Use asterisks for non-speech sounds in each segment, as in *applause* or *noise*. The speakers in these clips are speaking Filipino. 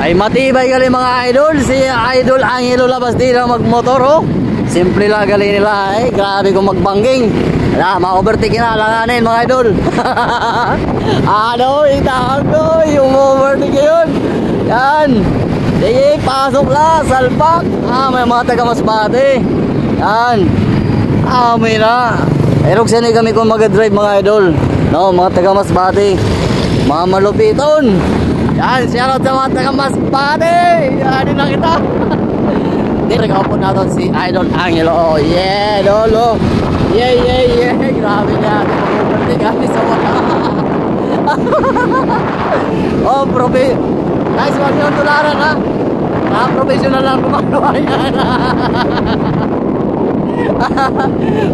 Ay matibay gali mga idol. Si Idol Angelo labas din ang magmotor oh. Simple lang gali nila eh. Grabe kung magbangking. Wala, ma-overtake na langanin mga idol. *laughs* ano, itakal ko yung overtake yun. Yan. Sige, pasok la, salpak. Ah, may mga taga Masbate. Yan. Ah, may na. Erok sini kami kung mag-drive mga idol. No, mga taga Masbate. Mga malupiton. Yan, shoutout sa mga taga Masbate. Yan, *laughs* din na kita. Dito po natin si Idol Angelo. Oh, yeah, lolo. Yeah, yeah, yeah. *laughs* Grabe niya. Overtake kami sa wala. *laughs* oh, probe. Nice one yung tularan ha. Ah, professional lang gumagawa yan.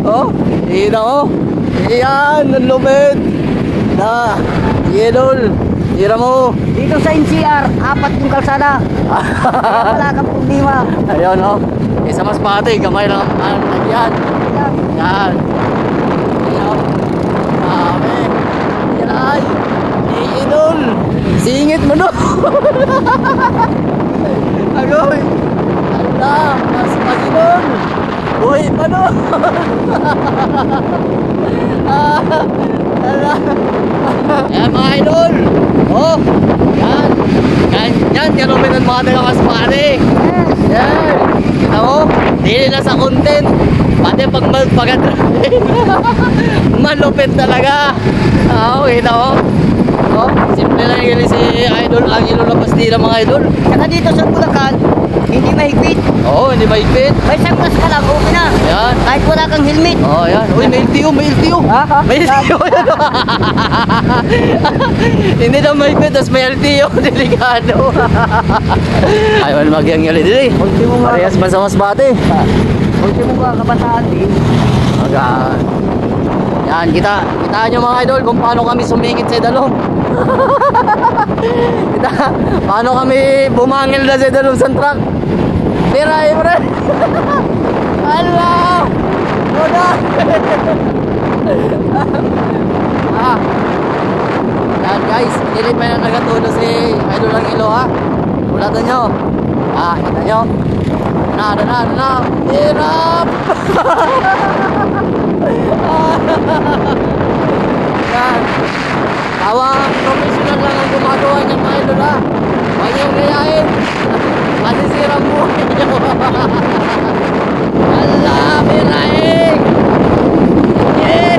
oh, ina oh. Iyan, ang lupit. Na, idol. Ira mo. Dito sa NCR, apat yung kalsada. Kaya *laughs* wala kang problema. Ayun oh. Isa mas pati, gamay lang ang lagyan. Yan. Yan. Yan. Dami. Yan ay. Singit mo no. *laughs* Agoy. Ala, mas paginol. Uy, pano? *laughs* ah, ala. Yan mga idol. Oh, yan. Yan, yan. Yan ang mga taga mas pare. Yan. Kita mo? Hindi na sa content. Pati pag magpagad *laughs* Malupit talaga. Ah, okay na oh. Oh, simple lang yun si Idol ang ilulabas nila mga idol. Saka dito sa Bulacan, hindi mahigpit. Oo, oh, hindi ba ipit? May sunglass ka lang, okay na. Yan. Kahit wala kang helmet. Oh, yan. Uy, may LTO, may LTO. Ha? Ha? May LTO. *laughs* Hindi na may ipit, tapos may LTO. *laughs* Delikado. Ayaw na magyang-yali din eh. Nga. Parehas man sa mas bate. Ultimo nga kabataan din. Agan. Yan, kita, kita nyo mga idol kung paano kami sumingit sa dalong. *laughs* kita, paano kami bumangil na sa dalong sa truck. Tira, eh, pre. *laughs* Hello! Muna! *laughs* ah. Yan guys, pilit pa na nagatulo si Idol lang ilo ha. Ulatan nyo. Ah, kita nyo. Na, na, na, na. Hirap! Yan. Tawang professional lang ang gumagawa niyan mga idol ha. Huwag niyong gayahin. Masisira mo. Ala, biraing! Yeah!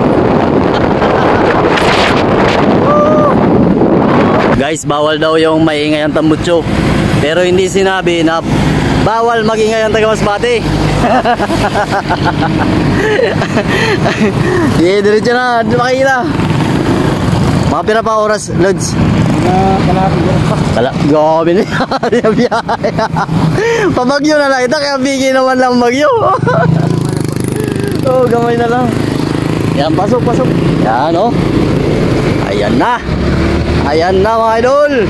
Guys, bawal daw yung maingay ang tambutso. Pero hindi sinabi na bawal magingay ang taga Masbate. *laughs* yeah, diretso na. Makikita. Mga pira pa oras, Lods. Kala, gabi na yan. *laughs* Pabagyo na lang ito, kaya bigay naman lang bagyo. *laughs* oh, gamay na lang. Yan, pasok, pasok. Yan, oh. Ayan na. Ayan na, mga idol.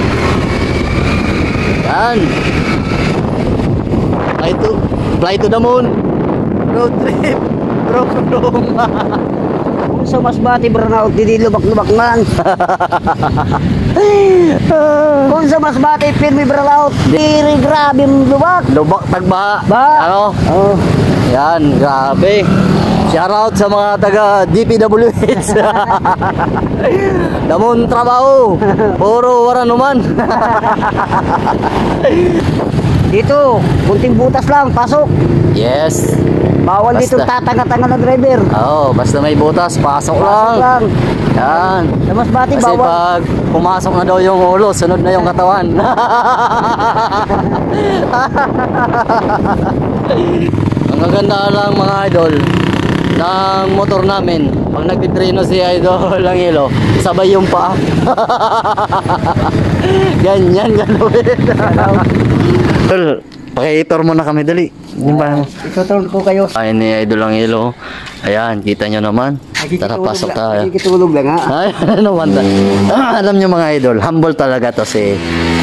Yan. Fly to, fly to the moon. Road trip. *laughs* Bro, bro. Sa Masbate burnout, hindi lubak-lubak man. *laughs* Kung sa Masbate firme burnout, hindi grabe lubak. Lubak, tagba. Ba? Ano? Oh. Yan, grabe. Shout out sa mga taga DPWH. Damon *laughs* trabaho. Puro wala naman. Dito, kunting butas lang, pasok. yes. Bawal dito Basta. tatanga-tanga na driver. Oo, basta may butas, pasok Pasok lang. lang. Yan. Sa Masbate, Kasi bawal. pag pumasok na daw yung ulo, sunod na yung katawan. *laughs* *laughs* Ang gaganda lang mga idol ng motor namin. Pag nagtitrino si idol *laughs* lang ilo, sabay yung paa. *laughs* Ganyan, ganun. Tol, pakiitor mo na kami, dali. Yung ba? Itutulog ko kayo. Ay ni idol lang ilo. Ayan, kita nyo naman. Tara, pasok tayo. Nakikitulog lang ha. Ay, *laughs* ano man Ah, alam niyo mga idol, humble talaga to si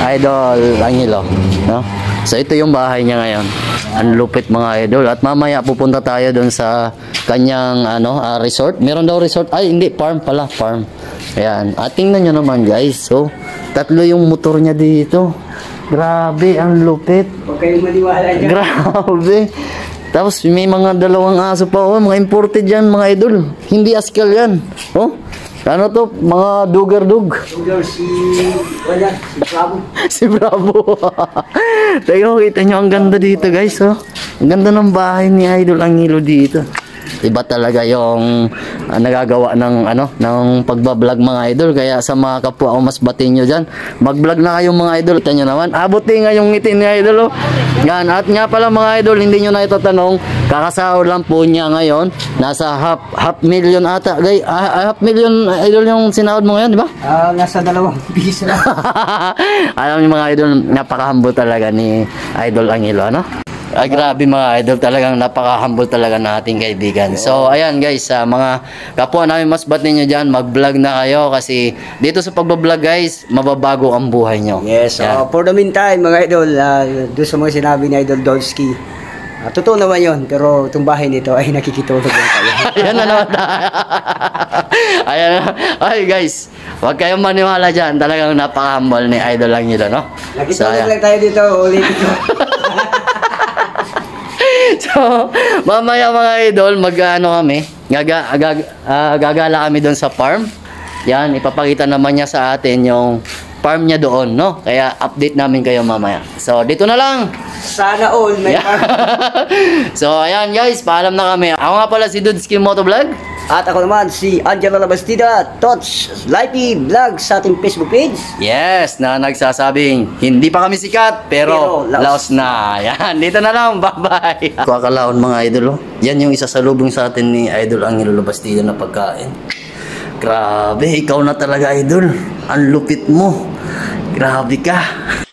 Idol Angelo, no? So ito yung bahay niya ngayon. Ang lupit mga idol at mamaya pupunta tayo doon sa kanyang ano, ah, resort. Meron daw resort. Ay, hindi, farm pala, farm. Ayan. At tingnan niyo naman guys. So, tatlo yung motor niya dito. Grabe, ang lupit. Huwag kayong maniwala dyan. Grabe. Tapos may mga dalawang aso pa oh, mga imported yan mga idol. Hindi askal yan. Oh. Ano to? Mga dugar-dug. Sugar si... Wala, si Bravo. *laughs* si Bravo. *laughs* Teka, kita nyo ang ganda dito guys. Oh. Ang ganda ng bahay ni Idol Angelo dito. Iba talaga yung ah, nagagawa ng ano ng pagbablog mga idol. Kaya sa mga kapwa o mas batin nyo dyan. Mag-vlog na kayo mga idol. Kita nyo naman. Abuti nga yung ngiti ni idol oh. yan. At nga pala mga idol hindi nyo na ito tanong. Kakasahod lang po niya ngayon. Nasa half half million ata. Gay ah, half million idol yung sinahod mo ngayon di ba? Ah, nasa dalawang *laughs* piso. *laughs* Alam niyo mga idol, napaka-humble talaga ni Idol Angelo, ano? Ay, grabe mga idol, talagang napaka-humble talaga ng ating kaibigan. So, ayan guys, sa mga kapwa namin mas bat ninyo dyan, mag-vlog na kayo kasi dito sa pagbablog guys, mababago ang buhay nyo. Yes, so for the meantime, mga idol, uh, doon sa mga sinabi ni Idol Dolsky, ah, totoo naman yun, pero itong bahay nito ay nakikitulog lang tayo. *laughs* Ayan na naman tayo. *laughs* Ayan na. Ay guys, huwag kayong maniwala dyan. Talagang napaka-humble ni Idol Angelo, no? Nakitulog ayan. lang tayo dito, ulitin ko. *laughs* so, *laughs* mamaya mga idol, mag-ano kami, gaga, gag, ah, gagala kami doon sa farm. Yan, ipapakita naman niya sa atin yung farm niya doon, no? Kaya update namin kayo mamaya. So, dito na lang. Sana all may Yeah. *laughs* so, ayan guys, paalam na kami. Ako nga pala si Dudski Motovlog. At ako naman si Angelo Labastida, Tots Lifey Vlog sa ating Facebook page. Yes, na nagsasabing, hindi pa kami sikat, pero, Pero laos. laos na. *laughs* Yan, dito na lang. Bye-bye. *laughs* Kakalaon mga idol, oh. Yan yung isa sa lubong sa atin ni Idol Angelo Bastida na pagkain. Grabe, ikaw na talaga idol. Ang lupit mo. Grabe ka. *laughs*